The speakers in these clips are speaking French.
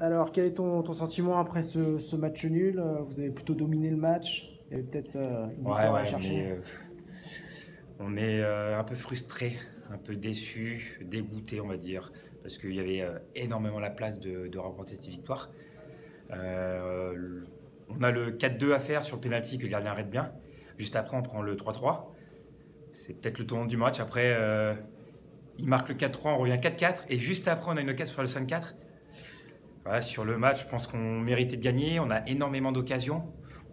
Alors, quel est ton, ton sentiment après ce, ce match nul? Euh, Vous avez plutôt dominé le match. Il y avait peut-être euh, une Ouais, victoire à ouais, chercher. mais, euh, on est euh, un peu frustré, un peu déçu, dégoûté, on va dire, parce qu'il y avait euh, énormément la place de, de remporter cette victoire. Euh, on a le 4-2 à faire sur le penalty que le gardien arrête bien. Juste après, on prend le 3-3. C'est peut-être le tournant du match. Après, il marque le 4-3, on revient 4-4. Et juste après, on a une occasion sur le 5-4. Sur le match, je pense qu'on méritait de gagner. On a énormément d'occasions.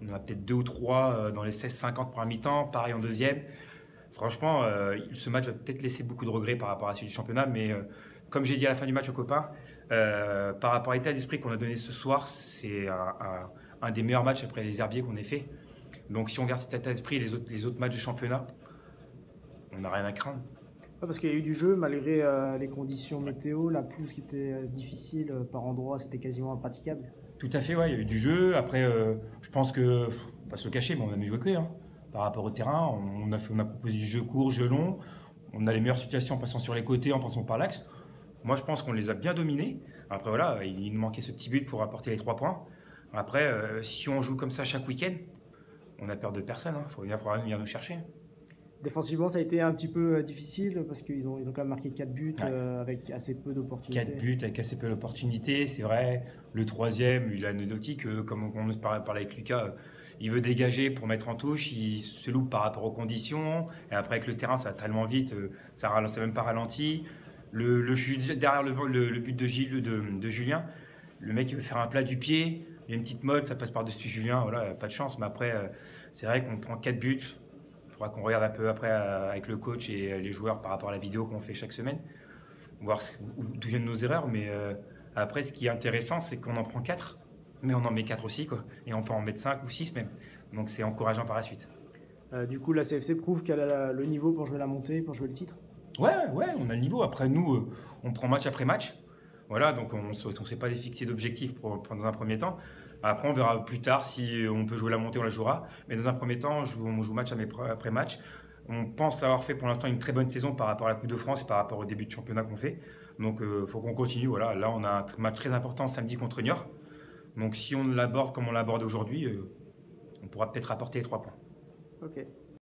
On en a peut-être deux ou trois euh, dans les 16-50 pour un mi-temps, pareil en deuxième. Franchement, euh, ce match va peut-être laisser beaucoup de regrets par rapport à celui du championnat, mais euh, comme j'ai dit à la fin du match aux copains, par rapport à l'état d'esprit qu'on a donné ce soir, c'est un, des meilleurs matchs après les herbiers qu'on ait fait. Donc si on garde cet état d'esprit, les autres matchs du championnat, on n'a rien à craindre. Ouais, parce qu'il y a eu du jeu malgré euh, les conditions météo, la pelouse qui était euh, difficile euh, par endroits, c'était quasiment impraticable. Tout à fait, ouais, il y a eu du jeu. Après, je pense que, faut pas se le cacher, mais on a mieux joué que eux, hein. Par rapport au terrain, on a, fait, on a proposé du jeu court, jeu long. On a les meilleures situations en passant sur les côtés, en passant par l'axe. Moi, je pense qu'on les a bien dominés. Après, voilà, il nous manquait ce petit but pour apporter les trois points. Après, si on joue comme ça chaque week-end, on a peur de personne. Il faut faudra venir nous chercher. Défensivement, ça a été un petit peu euh, difficile parce qu'ils ont, ils ont quand même marqué 4 buts Ouais. euh, avec assez peu d'opportunités. 4 buts avec assez peu d'opportunités, c'est vrai. Le troisième, il est anecdotique, comme on se parlait avec Lucas, euh, il veut dégager pour mettre en touche, il se loupe par rapport aux conditions. Et après, avec le terrain, ça va tellement vite, ça ne même pas ralenti. Le, derrière le, le- le but de, Gilles, de, de Julien, le mec il veut faire un plat du pied, il y a une petite mode, ça passe par-dessus Julien, voilà, pas de chance. Mais après, c'est vrai qu'on prend 4 buts. Il faudra qu'on regarde un peu après euh, avec le coach et euh, les joueurs par rapport à la vidéo qu'on fait chaque semaine voir d'où viennent nos erreurs. Mais euh, après, ce qui est intéressant, c'est qu'on en prend 4, mais on en met 4 aussi, quoi. Et on peut en mettre 5 ou 6 même. Donc c'est encourageant par la suite. Euh, du coup, la CFC prouve qu'elle a la- le niveau pour jouer la montée, pour jouer le titre? Ouais, ouais, on a le niveau. Après, nous, on prend match après match. Voilà, donc on ne s'est pas fixé d'objectif pour, dans un premier temps. Après, on verra plus tard si on peut jouer la montée, on la jouera. Mais dans un premier temps, on joue, match après match. On pense avoir fait pour l'instant une très bonne saison par rapport à la Coupe de France et par rapport au début de championnat qu'on fait. Donc il faut qu'on continue. Voilà. Là, on a un match très important samedi contre Niort. Donc si on l'aborde comme on l'aborde aujourd'hui, euh, on pourra peut-être apporter les trois points. Ok.